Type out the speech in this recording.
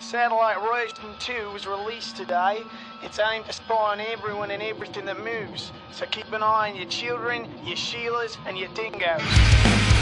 Satellite Version 2 was released today. It's aimed to spy on everyone and everything that moves. So keep an eye on your children, your Sheilas, and your dingoes.